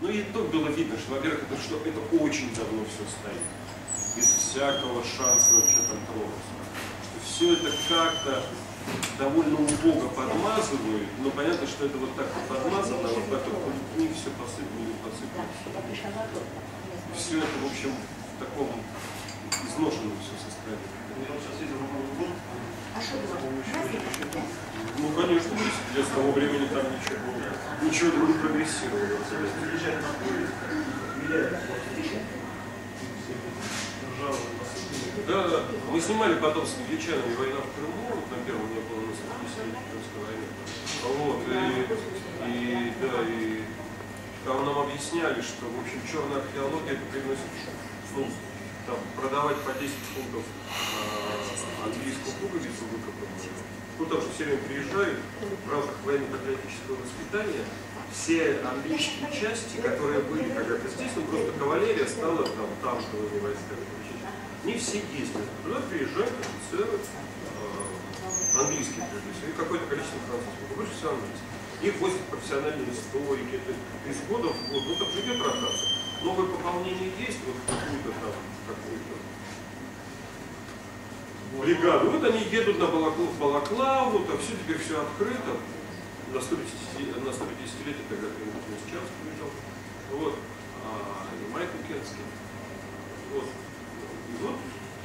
Ну и то было видно, что, во-первых, это, что это очень давно все стоит. Без всякого шанса вообще там тронуться. Что все это как-то довольно убого подмазывают, но понятно, что это вот так вот подмазано, а вот потом не все посыпано, не посыпано. Все это, в общем, в таком изношенном все состоянии. А что конечно, если с того времени там ничего, ничего не прогрессировало. Да, да. Мы снимали потом с англичанами «Война в Крыму», вот на первом не было на Крымской войне. Вот, и, и, да, и там нам объясняли, что, в общем, черная археология это приносит, ну, там, продавать по 10 фунтов а, английскую пуговицу выкопанную. Ну, там же все время приезжают в рамках военно-патриотического воспитания. Все английские части, которые были когда-то здесь, ну, просто кавалерия стала там танковыми войсками. Не все ездят. Туда приезжают офицеры, э, английские прежде всего, и какое-то количество французских, больше всего английских. Их возят профессиональные историки, это из года в год, ну там же идет ротация. Новое пополнение есть, вот какую-то там, какую-то бригаду. Вот они едут на Балаклаву, в Балаклаву, там все теперь все открыто. На 150, на 150 когда Климент сейчас приезжал. Вот. А, и Майкл Кенский. Вот. И вот,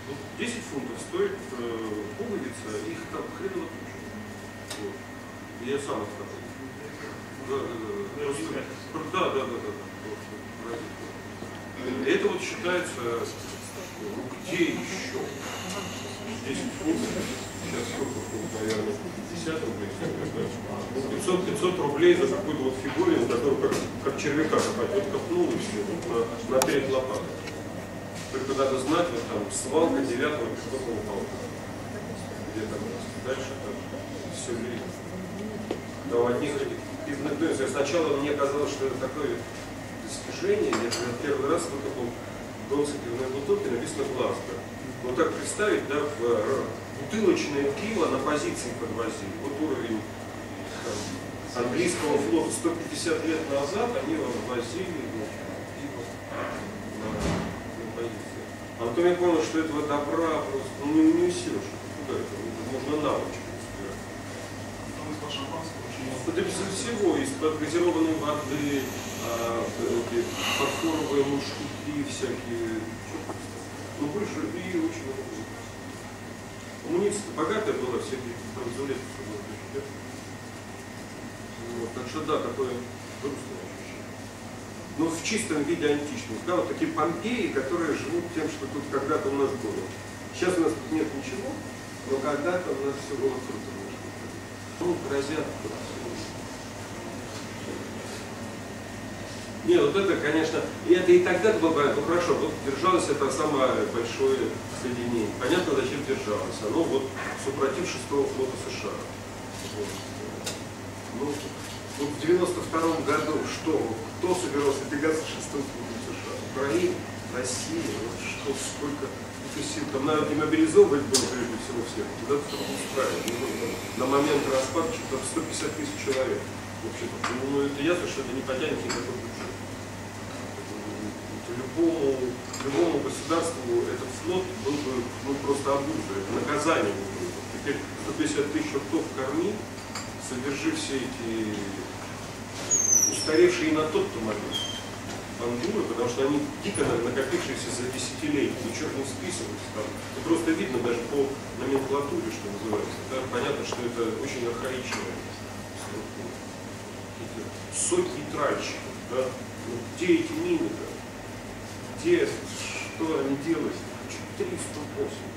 вот 10 фунтов стоит э, пуговица, их там хреново. Вот. Я сам это Да, да, да. Просто, да, да, да. да. Это вот считается, ну где еще? 10 фунтов, сейчас сколько наверное, 50 рублей, 500, 500 рублей за какую-то вот фигурину, которую как, как червяка копать, вот копнул и все, вот на, на треть лопаты. Только надо знать, вот там свалка 9 пехотного полка. Где там дальше там все видно. Там одних этих ну, Сначала мне казалось, что это такое достижение. Я первый раз выкопал бронзовой пивной бутылки, написано Глазго. Вот так представить, да, в э, бутылочное пиво на позиции подвозили. Вот уровень там, английского флота 150 лет назад они возили ну, пиво на, на позиции. А потом я понял, что этого добра просто ну, не унесешь. Куда это? Можно навычку собирать. Это без всего, из-под газированной воды, а, фарфоровые муштуки всякие, ну больше и очень много. Амуниция богатая была, всякие бронзулеты. Вот, так что да, такое грустное ощущение. Но в чистом виде античность. Да, вот такие Помпеи, которые живут тем, что тут когда-то у нас было. Сейчас у нас тут нет ничего, но когда-то у нас все было круто. Ну, грозят. Нет, вот это, конечно, и это и тогда было понятно, ну хорошо, вот держалось это самое большое соединение. Понятно, зачем держалось. Оно вот супротив шестого флота США. Вот. Ну, вот в 92 году что? Кто собирался тягаться шестым флотом США? Украина, Россия, вот что, сколько сил. Там надо демобилизовывать было прежде всего всех. Куда то там устраивать. Ну, на момент распада что-то 150 тысяч человек. Вообще-то, ну, это ясно, что это не потянет никакой бюджет любому, любому государству этот флот был бы ну, просто обузой, это наказание было бы. Теперь 150 тысяч ртов корми, содержи все эти устаревшие на тот-то момент бандуры, потому что они дико накопившиеся за десятилетия, ничего не списываются. Там. Это просто видно даже по номенклатуре, что называется. Да? Понятно, что это очень архаичная сотни тральщиков. Да? Ну, где эти мины-то? Где, что они делают. 308.